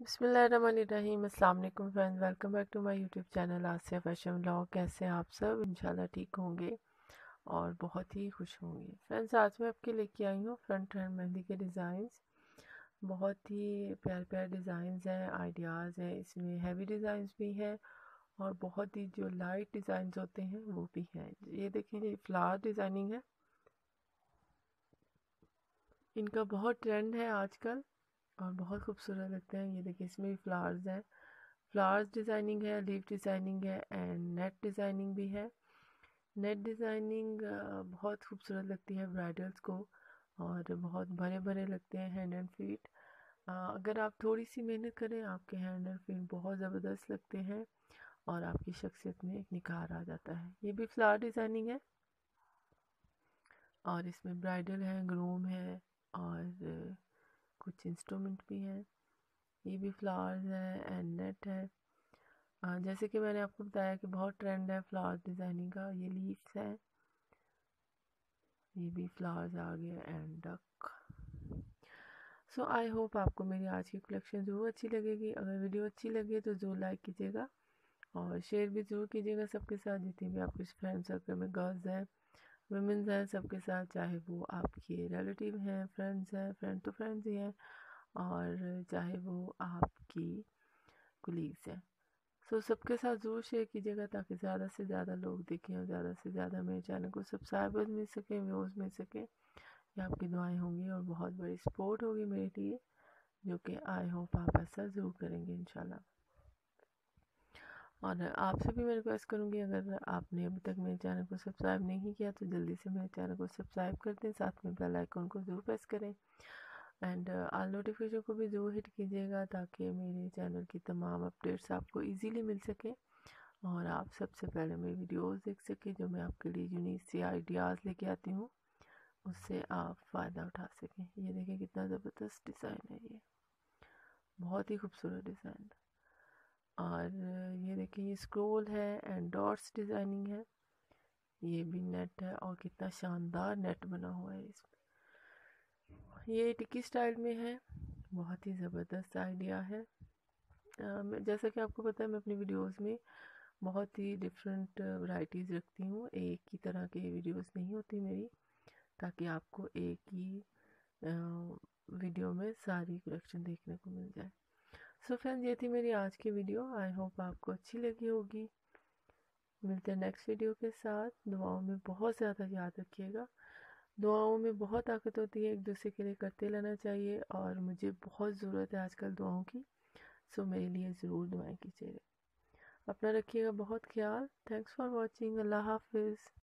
بسم اللہ الرحمن الرحیم، السلام علیکم friend welcome back to my YouTube channel Asiya fashion vlog کیسے ہیں آپ سب؟ انشاءاللہ ٹھیک ہوں گے اور بہت ہی خوش ہوں گے۔ فرینڈز آج میں آپ کے لے کے آئی ہوں فرنٹ ہینڈ مہندی کے ڈیزائنز بہت ہی پیار پیار ڈیزائنز ہیں آئیڈیاز ہیں، اس میں ہیوی ڈیزائنز بھی ہیں اور بہت ہی جو لائٹ ڈیزائنز ہوتے ہیں وہ بھی ہیں۔ یہ دیکھیں یہ فلاور ڈیزائننگ ہے۔ ان کا بہت ٹرینڈ ہے آج کل۔ اور بہت خوبصورت لگتے ہیں۔ یہ دیکھیں اس میں بھی فلاورز ہیں۔ فلاورز ڈیزائننگ ہے لیف ڈیزائننگ ہے اینڈ نیٹ ڈیزائننگ بھی ہے۔ نیٹ ڈیزائننگ بہت خوبصورت لگتی ہے برائڈلز کو اور بہت بھرے بھرے لگتے ہیں ہینڈ اینڈ فیٹ اگر آپ تھوڑی سی محنت کریں، آپ کے ہینڈ اینڈ فیٹ بہت زبردست لگتے ہیں اور آپ کی شخصیت میں ایک نکھار آ جاتا ہے۔ یہ بھی فلاور ڈیزائننگ ہے۔ اور اس میں برائڈل ہے گروم ہے اور کچھ انسٹرومنٹ بھی ہیں، یہ بھی فلاورز ہیں اینڈ نیٹ ہے جیسے کہ میں نے آپ کو بتایا کہ بہت ٹرینڈ ہے فلاور ڈیزائننگ کا، یہ لیفس ہے یہ بھی فلاورز آ گئے اینڈ ڈک سو آئی ہوپ آپ کو میری آج کی کلیکشن ضرور اچھی لگے گی۔ اگر ویڈیو اچھی لگے تو ضرور لائک کیجیے گا۔ اور شیئر بھی ضرور کیجیے گا سب کے ساتھ، جتنی بھی آپ کے فرینڈ سرکل میں گرلز ہیں۔ ویمنز ہیں سب کے ساتھ چاہے وہ آپ کے ریلیٹیو ہیں فرینڈز ہیں فرینڈ تو فرینڈز ہی ہیں اور چاہے وہ آپ کی کلیگز ہیں سو سب کے ساتھ ضرور شیئر کیجیے گا تاکہ زیادہ سے زیادہ لوگ دیکھیں اور زیادہ سے زیادہ میرے چینل کو سبسکرائبرز مل سکیں ویوز مل سکیں یہ آپ کی دعائیں ہوں گی اور بہت بڑی سپورٹ ہوگی میرے لیے جو کہ آئی ہوپ آپ ایسا ضرور کریں گے انشاءاللہ اور آپ سے بھی میں ریکویسٹ کروں گی، اگر آپ نے ابھی تک میرے چینل کو سبسکرائب نہیں کیا تو جلدی سے میرے چینل کو سبسکرائب کر دیں، ساتھ میں بیل آئیکن کو ضرور پریس کریں۔ اینڈ آل نوٹیفیکیشن کو بھی ضرور ہٹ کیجیے گا تاکہ میرے چینل کی تمام اپڈیٹس آپ کو ایزیلی مل سکے اور آپ سب سے پہلے میری ویڈیوز دیکھ سکیں جو میں آپ کے لیے یونیک سی آئیڈیاز لے کے آتی ہوں۔ اس سے آپ فائدہ اٹھا سکیں۔ یہ دیکھیں کتنا زبردست ڈیزائن ہے یہ۔ بہت ہی خوبصورت ڈیزائن اور یہ دیکھیں یہ اسکرول ہے اینڈ ڈاٹس ڈیزائننگ ہے۔ یہ بھی نیٹ ہے اور کتنا شاندار نیٹ بنا ہوا ہے اس میں۔ یہ ٹکی سٹائل میں ہے۔ بہت ہی زبردست آئیڈیا ہے۔ جیسا کہ آپ کو پتہ ہے، میں اپنی ویڈیوز میں بہت ہی ڈفرینٹ ورائٹیز رکھتی ہوں۔ ایک ہی طرح کے ویڈیوز نہیں ہوتی میری، تاکہ آپ کو ایک ہی ویڈیو میں ساری کلیکشن دیکھنے کو مل جائے۔ سو فرینڈ یہ تھی میری آج کی ویڈیو آئی ہوپ آپ کو اچھی لگی ہوگی ملتے ہیں نیکسٹ ویڈیو کے ساتھ دعاؤں میں بہت زیادہ یاد رکھیے گا دعاؤں میں بہت طاقت ہوتی ہے ایک دوسرے کے لیے کرتے لینا چاہیے اور مجھے بہت ضرورت ہے آج کل دعاؤں کی سو میرے لیے ضرور دعائیں کیجیے گا اپنا رکھیے گا بہت خیال تھینکس فار واچنگ اللہ حافظ